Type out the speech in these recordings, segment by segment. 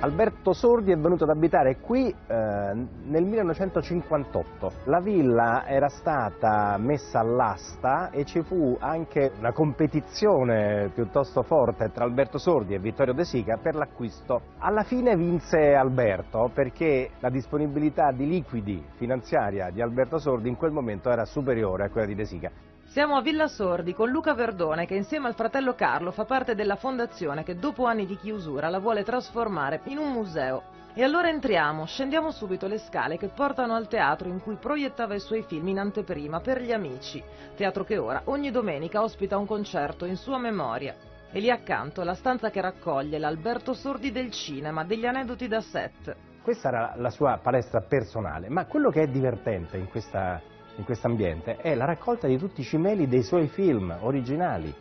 Alberto Sordi è venuto ad abitare qui eh, nel 1958. La villa era stata messa all'asta e ci fu anche una competizione piuttosto forte tra Alberto Sordi e Vittorio De Sica per l'acquisto. Alla fine vinse Alberto perché la disponibilità di liquidi finanziaria di Alberto Sordi in quel momento era superiore a quella di De Sica. Siamo a Villa Sordi con Luca Verdone che insieme al fratello Carlo fa parte della fondazione che dopo anni di chiusura la vuole trasformare in un museo. E allora entriamo, scendiamo subito le scale che portano al teatro in cui proiettava i suoi film in anteprima per gli amici, teatro che ora ogni domenica ospita un concerto in sua memoria. E lì accanto la stanza che raccoglie l'Alberto Sordi del cinema, degli aneddoti da set. Questa era la sua palestra personale, ma quello che è divertente in questa in questo ambiente è la raccolta di tutti i cimeli dei suoi film originali.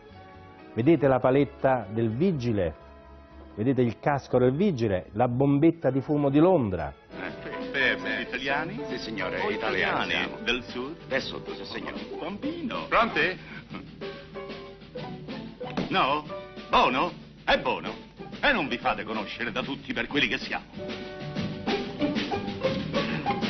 Vedete la paletta del vigile, vedete il casco del vigile, la bombetta di fumo di Londra. Beh, italiani? Sì, signore, Oh, italiani. italiani. Del sud? Del sud, sì, signore. Bambino. Pronti? No? Buono? È buono. E non vi fate conoscere da tutti per quelli che siamo.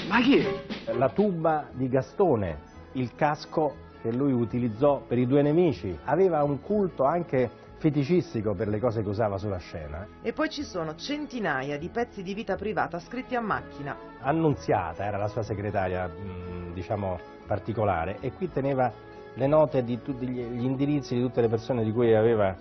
Ma chi è? La tuba di Gastone, il casco che lui utilizzò per i due nemici, aveva un culto anche feticistico per le cose che usava sulla scena. E poi ci sono centinaia di pezzi di vita privata scritti a macchina. Annunziata era la sua segretaria, mh, diciamo, particolare, e qui teneva le note di tutti gli indirizzi di tutte le persone di cui aveva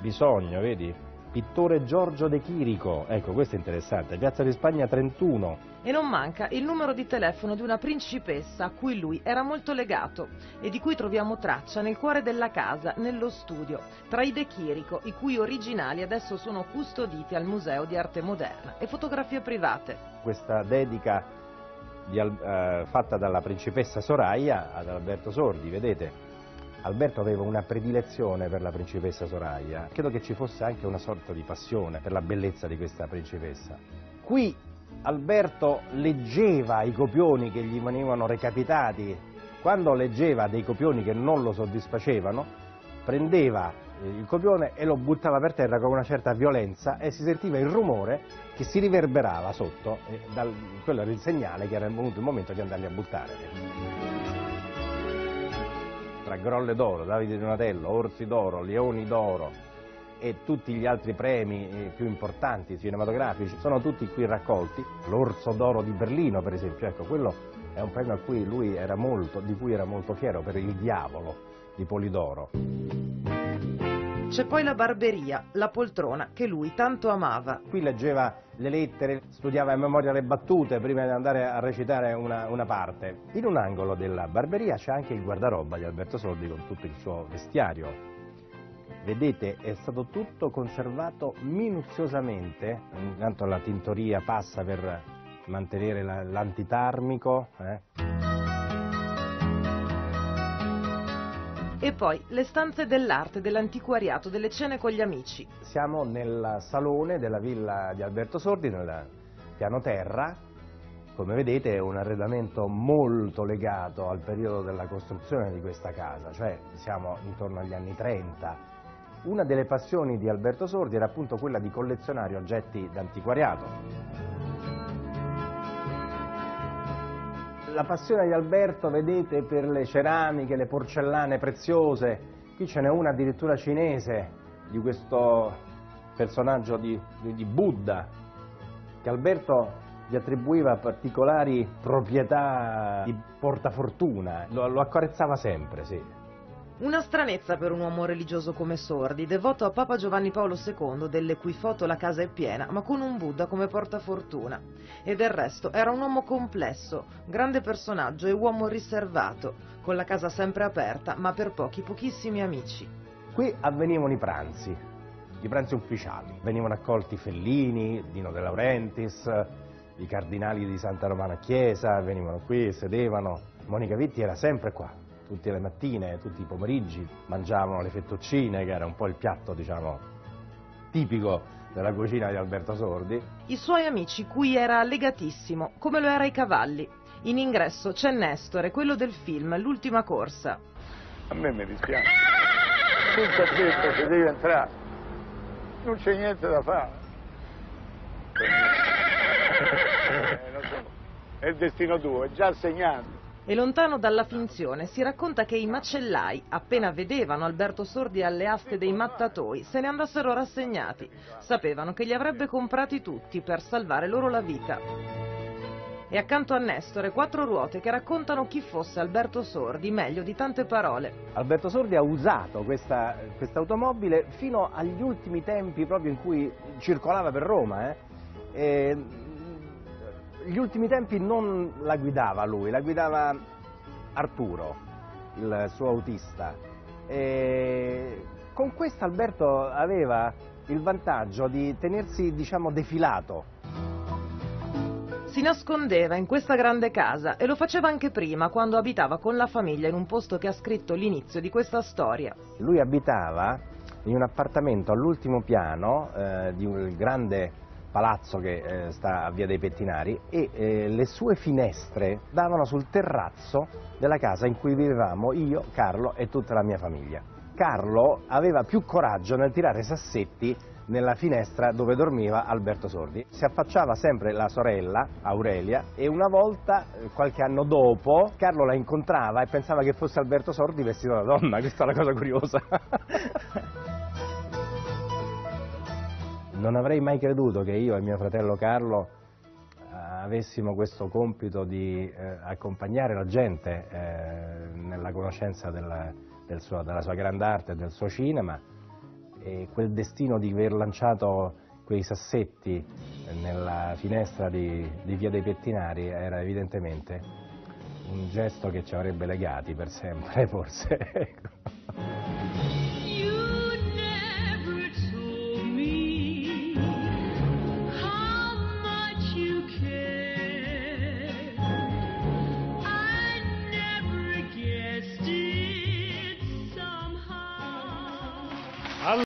bisogno, vedi? Pittore Giorgio De Chirico, ecco questo è interessante, Piazza di Spagna 31, E non manca il numero di telefono di una principessa a cui lui era molto legato e di cui troviamo traccia nel cuore della casa, nello studio, tra i De Chirico, i cui originali adesso sono custoditi al Museo di Arte Moderna, e fotografie private. questa dedica di eh, fatta dalla principessa Soraya ad Alberto Sordi, vedete? Alberto aveva una predilezione per la principessa Soraya, credo che ci fosse anche una sorta di passione per la bellezza di questa principessa. Qui Alberto leggeva i copioni che gli venivano recapitati, quando leggeva dei copioni che non lo soddisfacevano, prendeva eh, il copione e lo buttava per terra con una certa violenza e si sentiva il rumore che si riverberava sotto, e dal, quello era il segnale che era venuto il momento di andarli a buttare. Tra Grolle d'Oro, Davide Donatello, Orsi d'Oro, Leoni d'Oro e tutti gli altri premi eh, più importanti cinematografici sono tutti qui raccolti. L'Orso d'Oro di Berlino, per esempio, ecco, quello è un premio cui molto, di cui era molto fiero per il diavolo di Polidoro. C'è poi la barberia, la poltrona che lui tanto amava. Qui leggeva le lettere, studiava a memoria le battute prima di andare a recitare una, una parte. In un angolo della barberia c'è anche il guardaroba di Alberto Sordi con tutto il suo vestiario. Vedete, è stato tutto conservato minuziosamente, intanto la tintoria passa per mantenere la- l'antitarmico. eh. E poi le stanze dell'arte, dell'antiquariato, delle cene con gli amici. Siamo nel salone della villa di Alberto Sordi, nel piano terra. Come vedete è un arredamento molto legato al periodo della costruzione di questa casa, cioè siamo intorno agli anni 30. Una delle passioni di Alberto Sordi era appunto quella di collezionare oggetti d'antiquariato. La passione di Alberto, vedete, per le ceramiche, le porcellane preziose, qui ce n'è una addirittura cinese di questo personaggio di, di- di Buddha, che Alberto gli attribuiva particolari proprietà di portafortuna, lo, lo accarezzava sempre, sì. Una stranezza per un uomo religioso come Sordi, devoto a Papa Giovanni Paolo II, delle cui foto la casa è piena, ma con un Buddha come portafortuna. E del resto era un uomo complesso, grande personaggio e uomo riservato, con la casa sempre aperta, ma per pochi, pochissimi amici. Qui avvenivano i pranzi, i pranzi ufficiali. Venivano accolti Fellini, Dino De Laurentiis, i cardinali di Santa Romana Chiesa, venivano qui, sedevano. Monica Vitti era sempre qua, tutte le mattine, tutti i pomeriggi, mangiavano le fettuccine, che era un po' il piatto, diciamo, tipico della cucina di Alberto Sordi. I suoi amici cui era legatissimo, come lo era ai cavalli. In ingresso c'è Nestore, quello del film L'ultima corsa. A me mi dispiace. Tutto detto che devi entrare. Non c'è niente da fare. Eh, so. È il destino tuo, è già segnato. E lontano dalla finzione si racconta che i macellai, appena vedevano Alberto Sordi alle aste dei mattatoi, se ne andassero rassegnati. Sapevano che li avrebbe comprati tutti per salvare loro la vita. E accanto a Nestore quattro ruote che raccontano chi fosse Alberto Sordi meglio di tante parole. Alberto Sordi ha usato questa automobile fino agli ultimi tempi proprio in cui circolava per Roma. Eh? Gli ultimi tempi non la guidava lui, la guidava Arturo, il suo autista. E con questo Alberto aveva il vantaggio di tenersi, diciamo, defilato. Si nascondeva in questa grande casa e lo faceva anche prima, quando abitava con la famiglia in un posto che ha scritto l'inizio di questa storia. Lui abitava in un appartamento all'ultimo piano eh, di un grande palazzo che eh, sta a Via dei Pettinari e eh, le sue finestre davano sul terrazzo della casa in cui vivevamo io, Carlo e tutta la mia famiglia. Carlo aveva più coraggio nel tirare sassetti nella finestra dove dormiva Alberto Sordi. Si affacciava sempre la sorella, Aurelia, e una volta, eh, qualche anno dopo, Carlo la incontrava e pensava che fosse Alberto Sordi vestito da donna, questa è una cosa curiosa. Non avrei mai creduto che io e mio fratello Carlo eh, avessimo questo compito di eh, accompagnare la gente eh, nella conoscenza della, del suo, della sua grande arte e del suo cinema e quel destino di aver lanciato quei sassetti nella finestra di, di Via dei Pettinari era evidentemente un gesto che ci avrebbe legati per sempre, forse. Ecco.